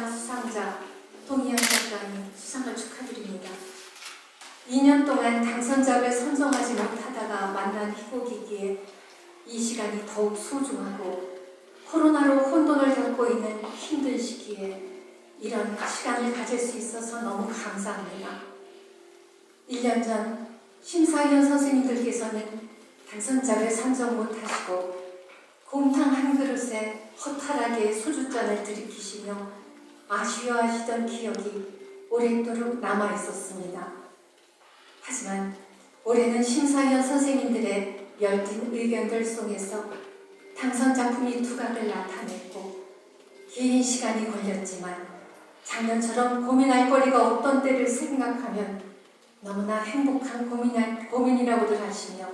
희곡상 수상자 동희연 작가님 수상을 축하드립니다. 2년 동안 당선작을 선정하지 못하다가 만난 희곡이기에 이 시간이 더욱 소중하고 코로나로 혼돈을 겪고 있는 힘든 시기에 이런 시간을 가질 수 있어서 너무 감사합니다. 1년 전 심사위원 선생님들께서는 당선작을 선정 못하시고 곰탕 한 그릇에 허탈하게 소주잔을 들이키시며 아쉬워하시던 기억이 오랫도록 남아 있었습니다. 하지만 올해는 심사위원 선생님들의 열띤 의견들 속에서 당선 작품이 두각을 나타냈고 긴 시간이 걸렸지만 작년처럼 고민할 거리가 없던 때를 생각하면 너무나 행복한 고민할, 고민이라고들 하시며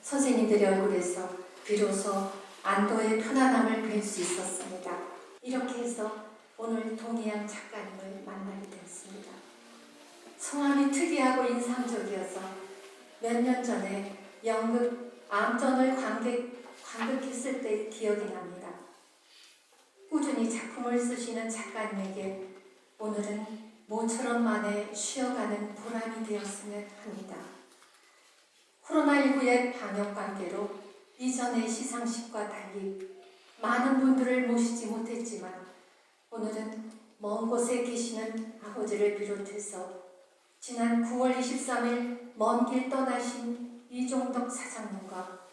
선생님들의 얼굴에서 비로소 안도의 편안함을 뵐 수 있었습니다. 이렇게 해서 오늘 동해안 작가님을 만나게 됐습니다. 성함이 특이하고 인상적이어서 몇 년 전에 연극 암전을 관객, 관극했을 때의 기억이 납니다. 꾸준히 작품을 쓰시는 작가님에게 오늘은 모처럼 만에 쉬어가는 보람이 되었으면 합니다. 코로나19의 방역 관계로 이전의 시상식과 달리 많은 분들을 모시지 못했지만 오늘은 먼 곳에 계시는 아버지를 비롯해서 지난 9월 23일 먼 길 떠나신 이종덕 사장님과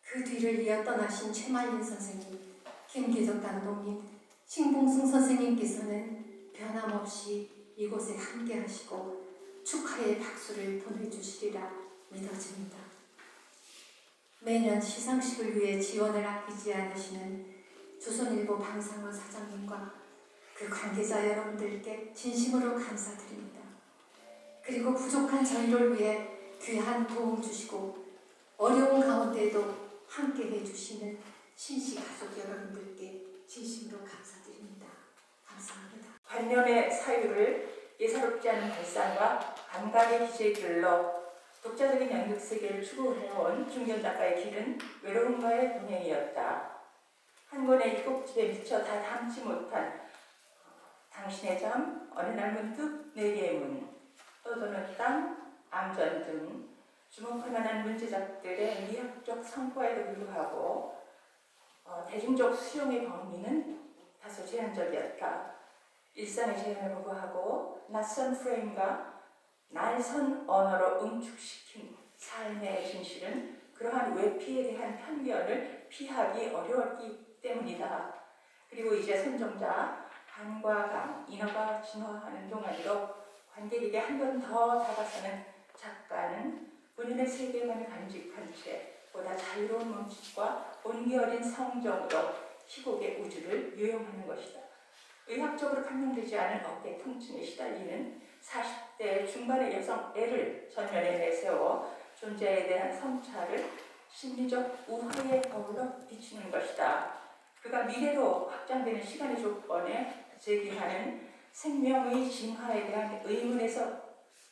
그 뒤를 이어 떠나신 최말린 선생님, 김기덕 감독님, 신봉승 선생님께서는 변함없이 이곳에 함께 하시고 축하의 박수를 보내주시리라 믿어집니다. 매년 시상식을 위해 지원을 아끼지 않으시는 조선일보 방상호 사장님과 그 관계자 여러분들께 진심으로 감사드립니다. 그리고 부족한 저희를 위해 귀한 도움 주시고 어려운 가운데도 함께 해주시는 신시 가족 여러분들께 진심으로 감사드립니다. 감사합니다. 관념의 사유를 예사롭지 않은 발상과 감각의 기재들로 독자적인 연극 세계를 추구해온 중견 작가의 길은 외로움과의 동행이었다. 한 권의 이곡집에 미쳐 다 담지 못한 당신의 잠, 어느 날 문득 네 개의 문, 떠도는 땅, 암전 등 주목할 만한 문제작들의 미학적 성과에도 불구하고 어, 대중적 수용의 범위는 다소 제한적이었다. 일상의 제한을 불구하고 낯선 프레임과 날선 언어로 응축시킨 삶의 진실은 그러한 외피에 대한 편견을 피하기 어려웠기 때문이다. 그리고 이제 선정자 강과 강, 인어가 진화하는 동안으로 관객에게 한 번 더 다가서는 작가는 본인의 세계관을 간직한 채 보다 자유로운 몸짓과 온기 어린 성정으로 희곡의 우주를 요용하는 것이다. 의학적으로 판명되지 않은 어깨 통증에 시달리는 40대 중반의 여성 애를 전면에 내세워 존재에 대한 성찰을 심리적 우화의 거울로 비추는 것이다. 그가 미래로 확장되는 시간의 조건에 제기하는 생명의 진화에 대한 의문에서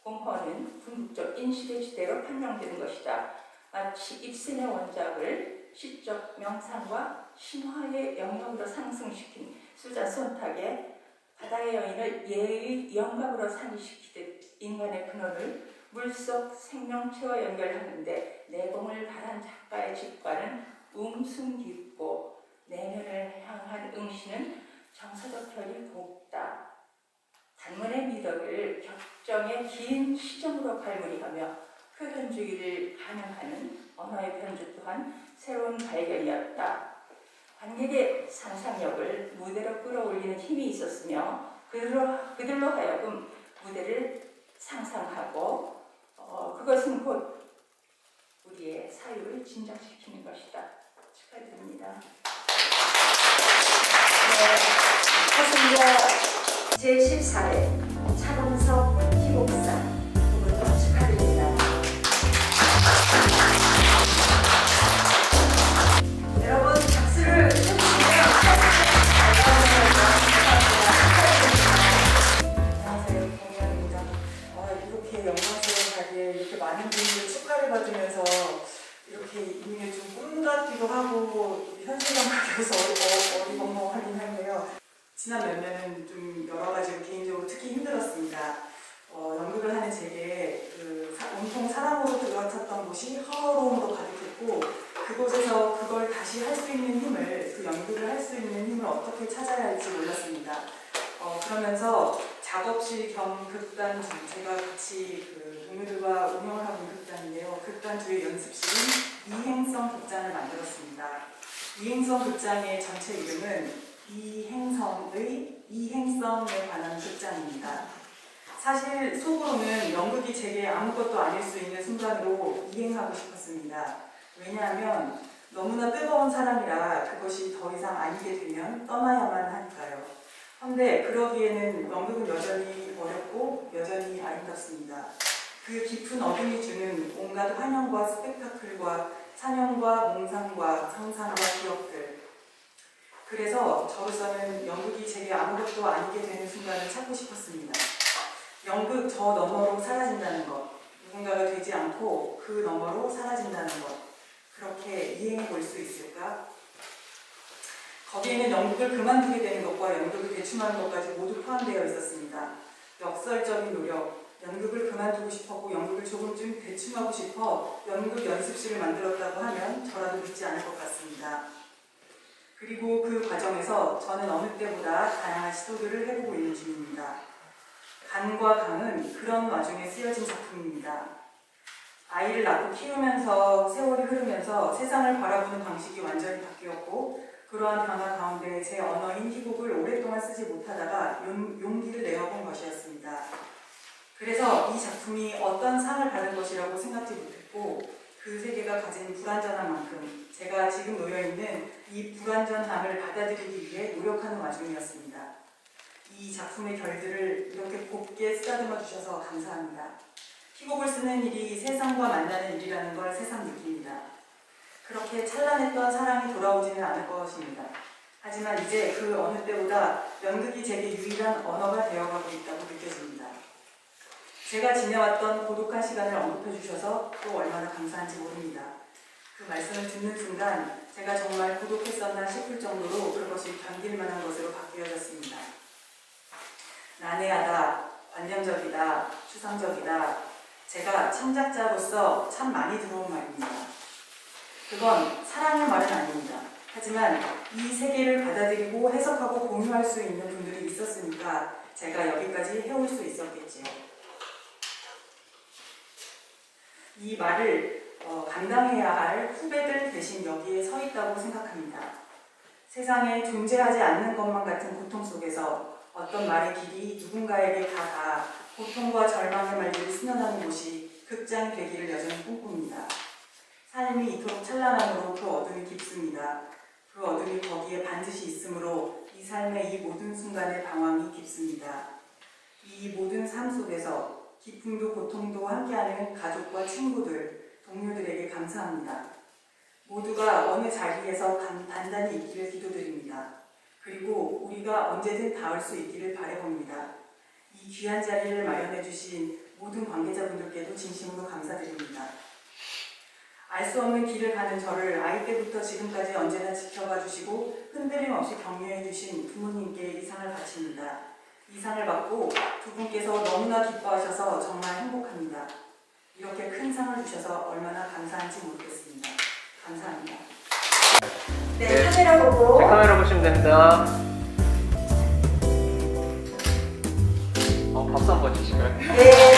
공허는 궁극적 인식의 지대로 판명되는 것이다. 마치 입센의 원작을 시적 명상과 신화의 영역으로 상승시킨 수자 손탁의 바다의 여인을 예의 영감으로 상기시키듯 인간의 근원을 물속 생명체와 연결하는데 내공을 바란 작가의 직관은 웅숭 깊고 내면을 향한 응시는 정서적 결이 곱다. 단문의 미덕을 격정의 긴 시점으로 발굴이하며 표현주의를 가능하는 언어의 변주 또한 새로운 발견이었다. 관객의 상상력을 무대로 끌어올리는 힘이 있었으며 그들로, 그들로 하여금 무대를 상상하고 어, 그것은 곧 우리의 사유를 진정시키는 것이다. 사승자 곳이 허허로움으로 가득했고 그곳에서 그걸 다시 할 수 있는 힘을 그 연극을 할수 있는 힘을 어떻게 찾아야 할지 몰랐습니다. 어, 그러면서 작업실 겸 극단 두 제가 같이 그 동료들과 운영을 하고 있는 극단인데요. 극단 두의 연습실인 이행성 극장을 만들었습니다. 이행성 극장의 전체 이름은 이행성의 이행성에 관한 극장입니다. 사실 속으로는 연극이 제게 아무것도 아닐 수 있는 순간으로 이행하고 싶었습니다. 왜냐하면 너무나 뜨거운 사랑이라 그것이 더 이상 아니게 되면 떠나야만 하니까요. 그런데 그러기에는 연극은 여전히 어렵고 여전히 아름답습니다. 그 깊은 어둠이 주는 온갖 환영과 스펙타클과 찬영과 몽상과 상상과 기억들. 그래서 저로서는 연극이 제게 아무것도 아니게 되는 순간을 찾고 싶었습니다. 연극 저 너머로 사라진다는 것, 누군가가 되지 않고 그 너머로 사라진다는 것, 그렇게 이행해 볼 수 있을까? 거기에는 연극을 그만두게 되는 것과 연극을 대충하는 것까지 모두 포함되어 있었습니다. 역설적인 노력, 연극을 그만두고 싶었고 연극을 조금쯤 대충하고 싶어 연극 연습실을 만들었다고 하면 저라도 믿지 않을 것 같습니다. 그리고 그 과정에서 저는 어느 때보다 다양한 시도들을 해보고 있는 중입니다. 간과 강은 그런 와중에 쓰여진 작품입니다. 아이를 낳고 키우면서 세월이 흐르면서 세상을 바라보는 방식이 완전히 바뀌었고 그러한 변화 가운데 제 언어인 희곡을 오랫동안 쓰지 못하다가 용, 용기를 내어본 것이었습니다. 그래서 이 작품이 어떤 상을 받을 것이라고 생각지 못했고 그 세계가 가진 불완전한 만큼 제가 지금 놓여있는 이 불완전함을 받아들이기 위해 노력하는 와중이었습니다. 이 작품의 결들을 이렇게 곱게 쓰다듬어 주셔서 감사합니다. 희곡을 쓰는 일이 세상과 만나는 일이라는 걸 새삼 느낍니다. 그렇게 찬란했던 사랑이 돌아오지는 않을 것입니다. 하지만 이제 그 어느 때보다 연극이 제게 유일한 언어가 되어가고 있다고 느껴집니다. 제가 지내왔던 고독한 시간을 언급해 주셔서 또 얼마나 감사한지 모릅니다. 그 말씀을 듣는 순간 제가 정말 고독했었나 싶을 정도로 그것이 견딜 만한 것으로 바뀌어졌습니다. 난해하다, 관념적이다, 추상적이다. 제가 창작자로서 참 많이 들어온 말입니다. 그건 사랑의 말은 아닙니다. 하지만 이 세계를 받아들이고 해석하고 공유할 수 있는 분들이 있었으니까 제가 여기까지 해올 수 있었겠지요. 이 말을 어, 감당해야 할 후배들 대신 여기에 서 있다고 생각합니다. 세상에 존재하지 않는 것만 같은 고통 속에서 어떤 말의 길이 누군가에게 다가 고통과 절망의 말들을 스며나는 곳이 극장이 되기를 여전히 꿈꿉니다. 삶이 이토록 찬란함으로 그 어둠이 깊습니다. 그 어둠이 거기에 반드시 있으므로 이 삶의 이 모든 순간의 방황이 깊습니다. 이 모든 삶 속에서 기쁨도 고통도 함께하는 가족과 친구들, 동료들에게 감사합니다. 모두가 어느 자리에서 간- 단단히 있기를 기도드립니다. 그리고 우리가 언제든 닿을 수 있기를 바라봅니다. 이 귀한 자리를 마련해 주신 모든 관계자분들께도 진심으로 감사드립니다. 알 수 없는 길을 가는 저를 아이 때부터 지금까지 언제나 지켜봐 주시고 흔들림 없이 격려해 주신 부모님께 이 상을 바칩니다. 이 상을 받고 두 분께서 너무나 기뻐하셔서 정말 행복합니다. 이렇게 큰 상을 주셔서 얼마나 감사한지 모르겠습니다. 네, 네. 카메라 보고 제 카메라 보시면 됩니다. 어, 박수 한번 주실까요? 네,